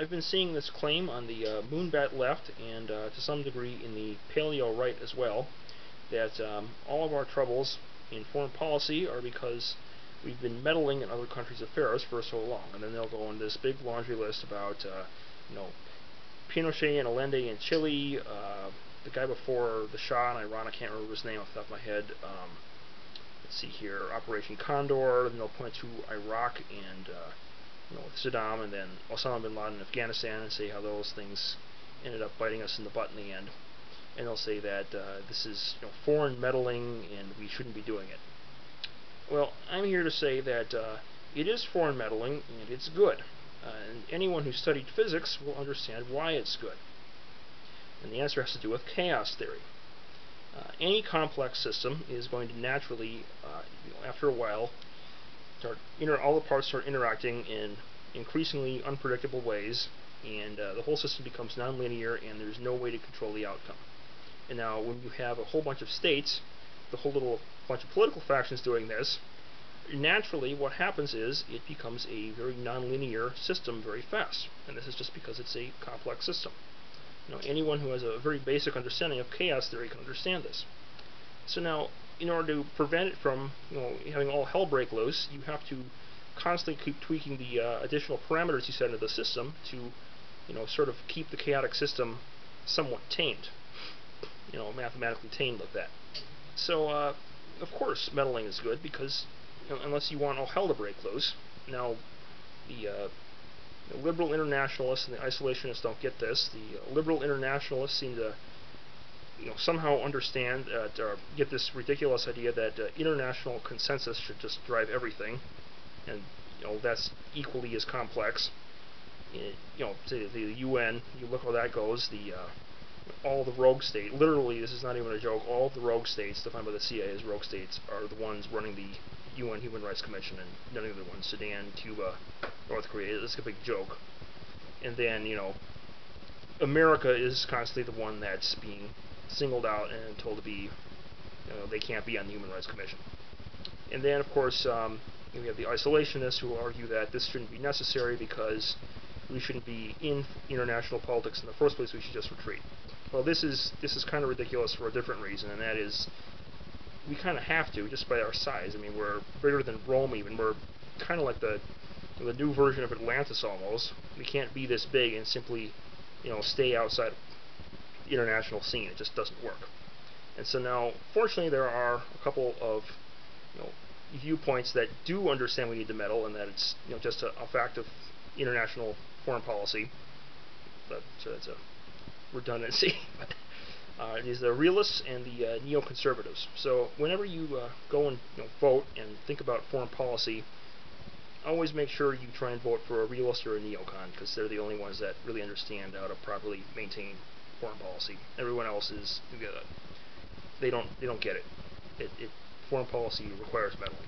I've been seeing this claim on the uh, Moonbat left and uh, to some degree in the Paleo right as well that um, all of our troubles in foreign policy are because we've been meddling in other countries' affairs for so long. And then they'll go on this big laundry list about, uh, you know, Pinochet and Allende in Chile, uh, the guy before the Shah in Iran, I can't remember his name off the top of my head. Um, let's see here, Operation Condor, then they'll point to Iraq and uh, you know, with Saddam and then Osama bin Laden in Afghanistan and say how those things ended up biting us in the butt in the end. And they'll say that uh, this is you know, foreign meddling and we shouldn't be doing it. Well, I'm here to say that uh, it is foreign meddling and it's good. Uh, and anyone who studied physics will understand why it's good. And the answer has to do with chaos theory. Uh, any complex system is going to naturally, uh, after a while, start all the parts start interacting in increasingly unpredictable ways, and uh, the whole system becomes nonlinear, and there's no way to control the outcome. And now, when you have a whole bunch of states, the whole little bunch of political factions doing this, naturally what happens is it becomes a very nonlinear system very fast. And this is just because it's a complex system. You know, anyone who has a very basic understanding of chaos theory can understand this. So now, in order to prevent it from you know having all hell break loose, you have to constantly keep tweaking the uh, additional parameters you set into the system to you know sort of keep the chaotic system somewhat tamed, you know, mathematically tamed like that. So uh, of course meddling is good because you know, unless you want all hell to break loose. Now the, uh, the liberal internationalists and the isolationists don't get this. The liberal internationalists seem to you know, somehow understand that, or get this ridiculous idea that uh, international consensus should just drive everything, and you know that's equally as complex. You know, to the UN, you look how that goes. The uh, all the rogue states, literally, this is not even a joke. All the rogue states defined by the CIA as rogue states are the ones running the UN Human Rights Commission, and none of the other ones. Sudan, Cuba, North Korea. It's a big joke. And then you know, America is constantly the one that's being singled out and told to be, you know, they can't be on the Human Rights Commission. And then, of course, um, we have the isolationists who argue that this shouldn't be necessary because we shouldn't be in international politics in the first place. We should just retreat. Well, this is this is kind of ridiculous for a different reason, and that is we kind of have to just by our size. I mean, we're bigger than Rome even. We're kind of like the the new version of Atlantis almost. We can't be this big and simply, you know, stay outside international scene. It just doesn't work. And so now, fortunately, there are a couple of you know, viewpoints that do understand we need to meddle and that it's you know just a, a fact of international foreign policy. But so that's a redundancy. uh, it is the realists and the uh, neoconservatives. So whenever you uh, go and you know, vote and think about foreign policy, always make sure you try and vote for a realist or a neocon because they're the only ones that really understand how to properly maintain foreign policy. Everyone else is they don't they don't get it. It, it foreign policy requires meddling.